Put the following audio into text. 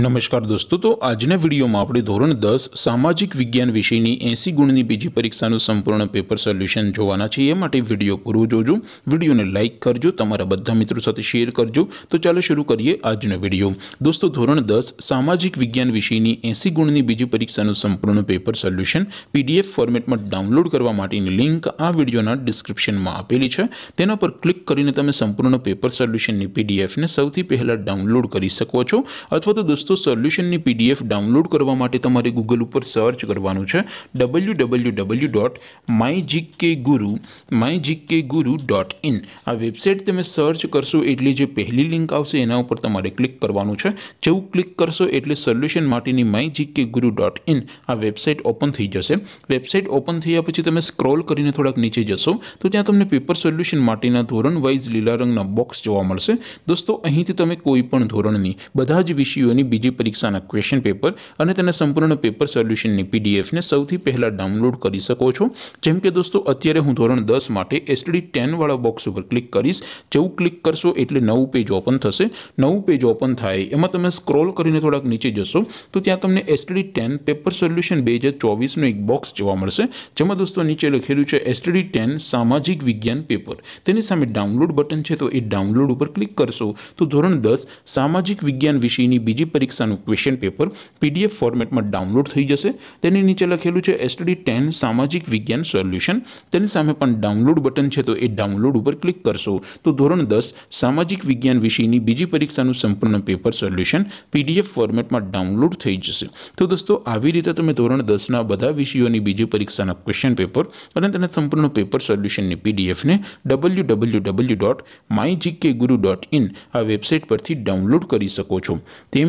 નમસ્કાર દોસ્તો તો આજને વિડિયોમાં આપણે ધોરણ 10 સામાજિક વિજ્ઞાન વિષયની 80 ગુણની બીજી પરીક્ષાનું સંપૂર્ણ પેપર સોલ્યુશન જોવાના છીએ માટે વિડિયો પૂરું જોજો વિડિયોને લાઈક કરજો તમારા બધા મિત્રો સાથે શેર કરજો તો ચાલો શરૂ કરીએ આજનો વિડિયો દોસ્તો ધોરણ 10 સામાજિક વિજ્ઞાન વિષયની 80 ગુણની બીજી પરીક્ષાનું સંપૂર્ણ પેપર સોલ્યુશન PDF ફોર્મેટમાં ડાઉનલોડ કરવા માટેની લિંક આ વિડિયોના ડિસ્ક્રિપ્શનમાં આપેલી છે તેના પર ક્લિક કરીને તમે સંપૂર્ણ પેપર સોલ્યુશનની PDF ને સૌથી પહેલા ડાઉનલોડ કરી શકો છો અથવા તો તો સોલ્યુશન ની પીડીએફ ડાઉનલોડ કરવા માટે તમારે Google ઉપર સર્ચ કરવાનું છે www.mygkguru mygkguru.in આ વેબસાઈટ તમે સર્ચ કરશો એટલે જે પહેલી લિંક આવશે તેના ઉપર તમારે ક્લિક કરવાનું છે જેવું ક્લિક કરશો એટલે સોલ્યુશન માટેની mygkguru.in આ વેબસાઈટ ઓપન થઈ જશે વેબસાઈટ ઓપન થઈયા પછી તમે સ્ક્રોલ કરીને થોડક નીચે જશો તો ત્યાં તમને પેપર સોલ્યુશન માટેના ધોરણ વાઇઝ લીલા રંગના બોક્સ જોવા મળશે દોસ્તો અહીંથી તમે કોઈ પણ ધોરણની બધા જ વિષયોની બીજી પરીક્ષાના ક્વેશ્ચન પેપર અને તેના સંપૂર્ણનો પેપર સોલ્યુશનની પીડીએફ ને સૌથી પહેલા ડાઉનલોડ કરી શકો છો જેમ કે દોસ્તો અત્યારે હું ધોરણ 10 માટે STD 10 વાળો બોક્સ ઉપર ક્લિક કરીસ જેઉ ક્લિક કરશો એટલે નવું પેજ ઓપન થશે નવું પેજ ઓપન થાય એમાં તમે સ્ક્રોલ કરીને થોડક નીચે જશો તો ત્યાં તમને STD 10 પેપર સોલ્યુશન 2024 નો એક બોક્સ જોવા મળશે જેમાં દોસ્તો નીચે લખેલું છે STD 10 સામાજિક વિજ્ઞાન પેપર તેની સાથે ડાઉનલોડ બટન છે તો એ ડાઉનલોડ ઉપર ક્લિક કરશો તો ધોરણ 10 સામાજિક વિજ્ઞાન વિષયની બીજી પરીક્ષાનું ક્વેશ્ચન પેપર પીડીએફ ફોર્મેટમાં ડાઉનલોડ થઈ જશે તેની નીચે લખેલું છે STD 10 સામાજિક વિજ્ઞાન સોલ્યુશન તેની સામે પણ ડાઉનલોડ બટન છે તો એ ડાઉનલોડ ઉપર ક્લિક કરશો તો ધોરણ 10 સામાજિક વિજ્ઞાન વિષયની બીજી પરીક્ષાનું સંપૂર્ણ પેપર સોલ્યુશન પીડીએફ ફોર્મેટમાં ડાઉનલોડ થઈ જશે તો દોસ્તો આવી રીતે તમે ધોરણ 10 ના બધા વિષયોની બીજી પરીક્ષાના ક્વેશ્ચન પેપર અને તેના સંપૂર્ણ પેપર સોલ્યુશનને પીડીએફ ને www.mygkguru.in આ વેબસાઈટ પરથી ડાઉનલોડ કરી શકો છો તેમ